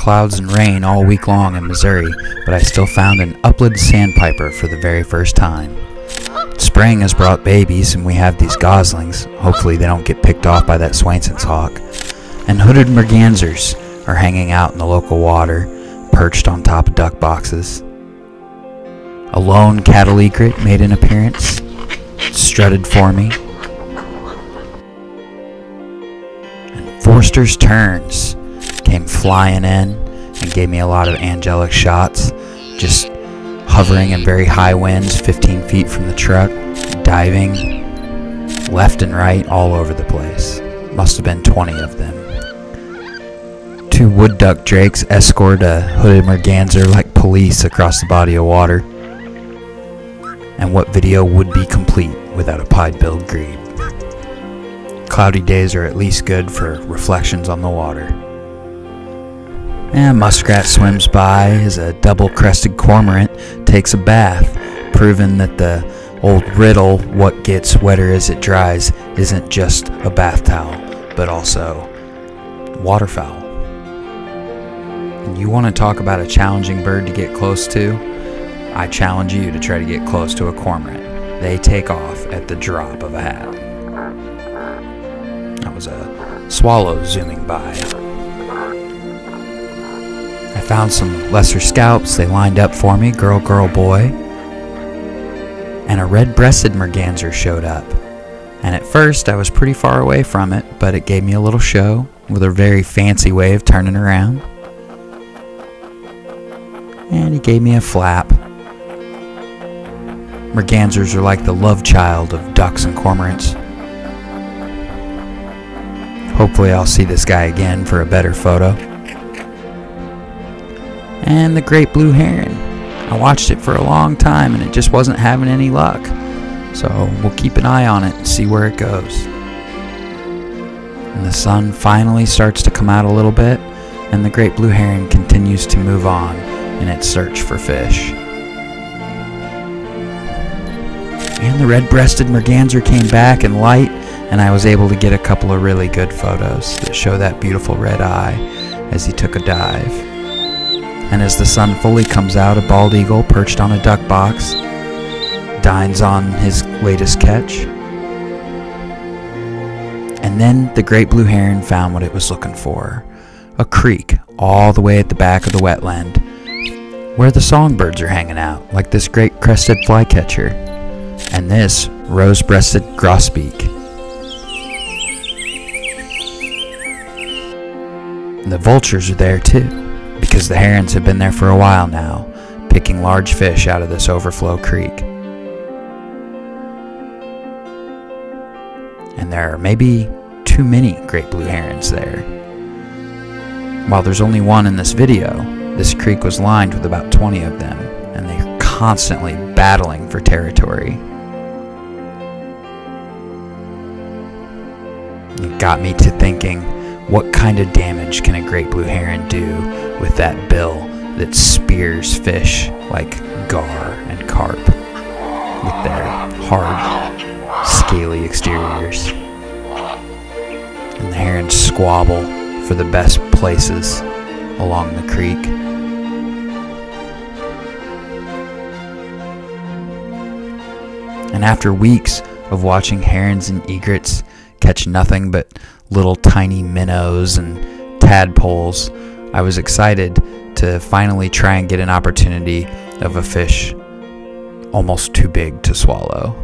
clouds and rain all week long in Missouri, but I still found an upland sandpiper for the very first time. Spring has brought babies, and we have these goslings. Hopefully, they don't get picked off by that Swainson's hawk. And hooded mergansers are hanging out in the local water, perched on top of duck boxes. A lone cattle egret made an appearance, strutted for me. And Forster's terns came flying in and gave me a lot of angelic shots, just hovering in very high winds 15 feet from the truck, diving left and right all over the place. Must have been 20 of them. Two wood duck drakes escort a hooded merganser like police across the body of water. And what video would be complete without a pied-billed grebe? Cloudy days are at least good for reflections on the water. And muskrat swims by as a double-crested cormorant takes a bath, proving that the old riddle, what gets wetter as it dries, isn't just a bath towel, but also waterfowl. And you want to talk about a challenging bird to get close to? I challenge you to try to get close to a cormorant. They take off at the drop of a hat. That was a swallow zooming by. Found some lesser scaups. They lined up for me, girl, girl, boy. And a red breasted merganser showed up. And at first, I was pretty far away from it, but it gave me a little show with a very fancy way of turning around. And he gave me a flap. Mergansers are like the love child of ducks and cormorants. Hopefully, I'll see this guy again for a better photo. And the great blue heron. I watched it for a long time and it just wasn't having any luck. So we'll keep an eye on it and see where it goes. And the sun finally starts to come out a little bit, and the great blue heron continues to move on in its search for fish. And the red breasted merganser came back in light, and I was able to get a couple of really good photos that show that beautiful red eye as he took a dive. And as the sun fully comes out, a bald eagle perched on a duck box dines on his latest catch. And then the great blue heron found what it was looking for a creek all the way at the back of the wetland where the songbirds are hanging out, like this great crested flycatcher and this rose breasted grosbeak. And the vultures are there too, because the herons have been there for a while now, picking large fish out of this overflow creek. And there are maybe too many great blue herons there. While there's only one in this video, this creek was lined with about 20 of them, and they're constantly battling for territory. It got me to thinking, what kind of damage can a great blue heron do with that bill that spears fish like gar and carp with their hard, scaly exteriors? And the herons squabble for the best places along the creek. And after weeks of watching herons and egrets catch nothing but little tiny minnows and tadpoles, I was excited to finally try and get an opportunity of a fish almost too big to swallow.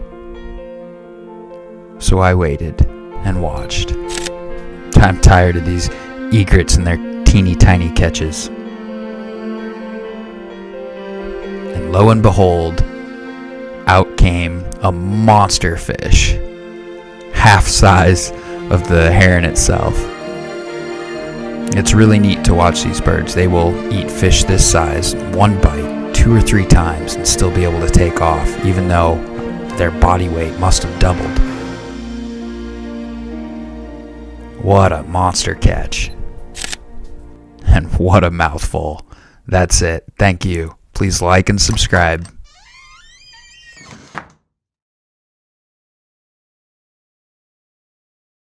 So I waited and watched. I'm tired of these egrets and their teeny tiny catches. And lo and behold, out came a monster fish, half size of the heron itself. It's really neat to watch these birds. They will eat fish this size, one bite, two or three times, and still be able to take off, even though their body weight must have doubled. What a monster catch. And what a mouthful. That's it. Thank you. Please like and subscribe.